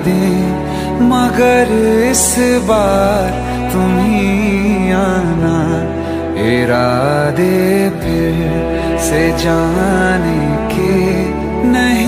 यादें मगर इस बार तुम ही आना। इरादे फिर से जाने के नहीं।